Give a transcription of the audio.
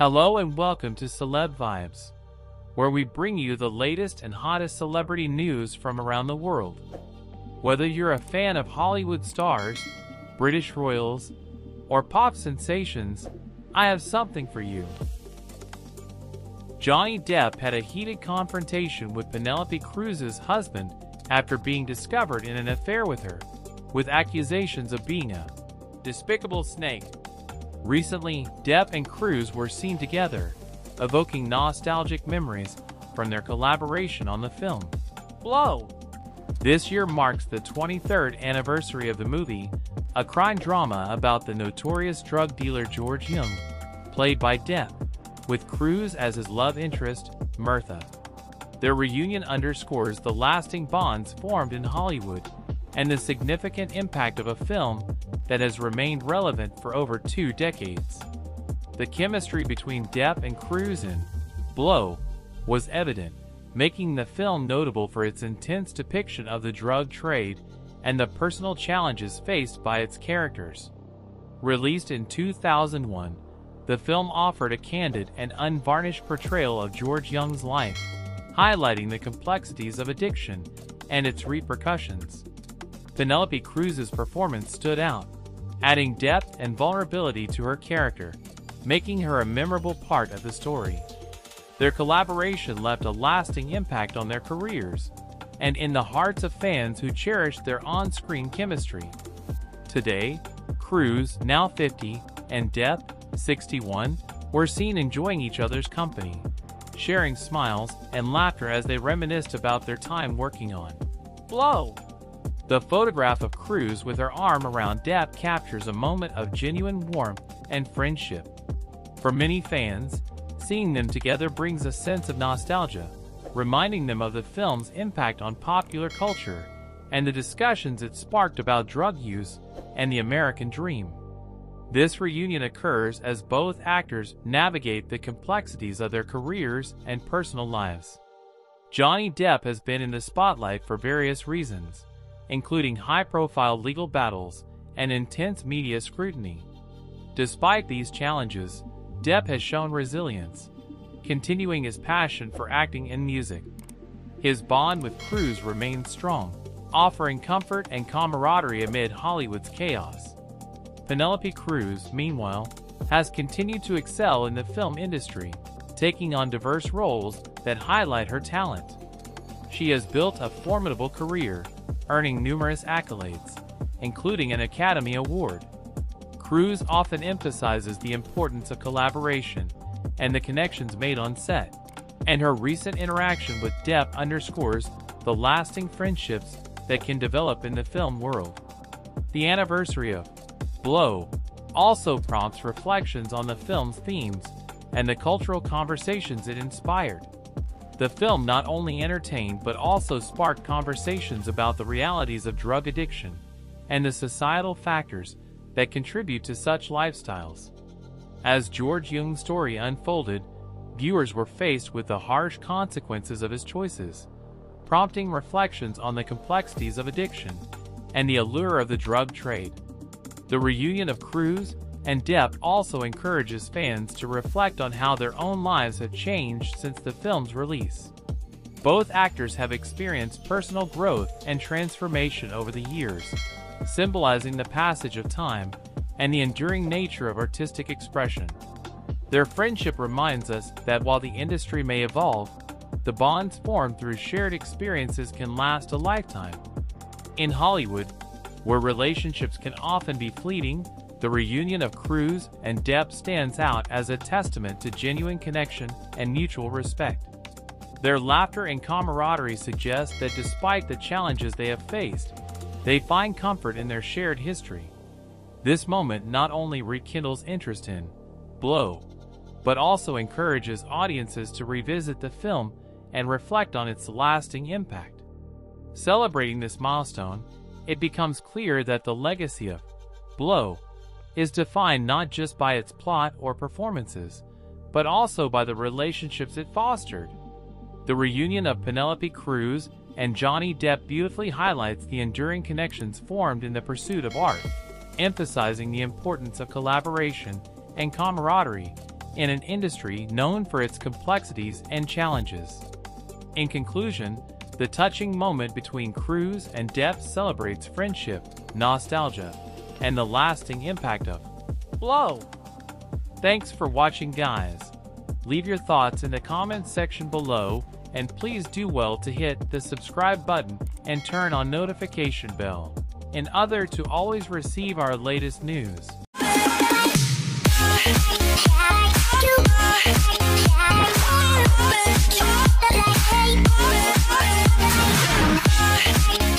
Hello and welcome to Celeb Vibes, where we bring you the latest and hottest celebrity news from around the world. Whether you're a fan of Hollywood stars, British royals, or pop sensations, I have something for you. Johnny Depp had a heated confrontation with Penelope Cruz's husband after being discovered in an affair with her, with accusations of being a despicable snake. Recently, Depp and Cruz were seen together, evoking nostalgic memories from their collaboration on the film. Blow! This year marks the 23rd anniversary of the movie, a crime drama about the notorious drug dealer George Jung, played by Depp, with Cruz as his love interest, Mirtha. Their reunion underscores the lasting bonds formed in Hollywood and the significant impact of a film that has remained relevant for over two decades. The chemistry between Depp and Cruz in Blow was evident, making the film notable for its intense depiction of the drug trade and the personal challenges faced by its characters. Released in 2001, the film offered a candid and unvarnished portrayal of George Jung's life, highlighting the complexities of addiction and its repercussions. Penelope Cruz's performance stood out, adding depth and vulnerability to her character, making her a memorable part of the story. Their collaboration left a lasting impact on their careers and in the hearts of fans who cherished their on-screen chemistry. Today, Cruz, now 50, and Depp, 61, were seen enjoying each other's company, sharing smiles and laughter as they reminisced about their time working on Blow. The photograph of Cruz with her arm around Depp captures a moment of genuine warmth and friendship. For many fans, seeing them together brings a sense of nostalgia, reminding them of the film's impact on popular culture and the discussions it sparked about drug use and the American dream. This reunion occurs as both actors navigate the complexities of their careers and personal lives. Johnny Depp has been in the spotlight for various reasons, including high-profile legal battles and intense media scrutiny. Despite these challenges, Depp has shown resilience, continuing his passion for acting and music. His bond with Cruz remains strong, offering comfort and camaraderie amid Hollywood's chaos. Penelope Cruz, meanwhile, has continued to excel in the film industry, taking on diverse roles that highlight her talent. She has built a formidable career, earning numerous accolades, including an Academy Award. Cruz often emphasizes the importance of collaboration and the connections made on set, and her recent interaction with Depp underscores the lasting friendships that can develop in the film world. The anniversary of Blow also prompts reflections on the film's themes and the cultural conversations it inspired. The film not only entertained but also sparked conversations about the realities of drug addiction and the societal factors that contribute to such lifestyles. As George Jung's story unfolded, viewers were faced with the harsh consequences of his choices, prompting reflections on the complexities of addiction and the allure of the drug trade. The reunion of Cruz and Depp also encourages fans to reflect on how their own lives have changed since the film's release. Both actors have experienced personal growth and transformation over the years, symbolizing the passage of time and the enduring nature of artistic expression. Their friendship reminds us that while the industry may evolve, the bonds formed through shared experiences can last a lifetime. In Hollywood, where relationships can often be fleeting, the reunion of Cruz and Depp stands out as a testament to genuine connection and mutual respect. Their laughter and camaraderie suggest that despite the challenges they have faced, they find comfort in their shared history. This moment not only rekindles interest in Blow, but also encourages audiences to revisit the film and reflect on its lasting impact. Celebrating this milestone, it becomes clear that the legacy of Blow is defined not just by its plot or performances, but also by the relationships it fostered. The reunion of Penelope Cruz and Johnny Depp beautifully highlights the enduring connections formed in the pursuit of art, emphasizing the importance of collaboration and camaraderie in an industry known for its complexities and challenges. In conclusion, the touching moment between Cruz and Depp celebrates friendship, nostalgia, and the lasting impact of Blow. Thanks for watching guys. Leave your thoughts in the comments section below and please do well to hit the subscribe button and turn on notification bell in order to always receive our latest news.